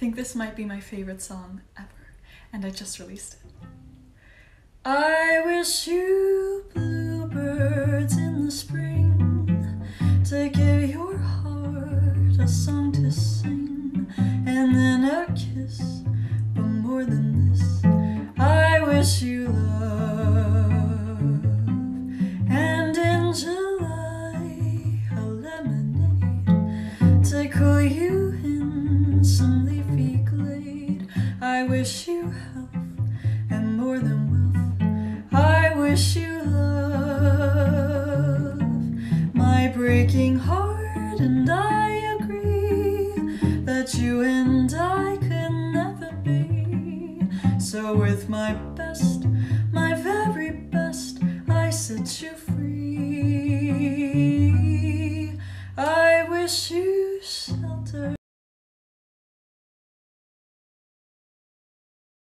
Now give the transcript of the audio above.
think this might be my favorite song ever, and I just released it. I wish you bluebirds in the spring to give your heart a song to sing, and then a kiss, but more than this, I wish you love. And in July, a lemonade to cool you I wish you health and more than wealth. I wish you love. My breaking heart, and I agree that you and I could never be. So, with my best, my very best, I set you free. I wish you.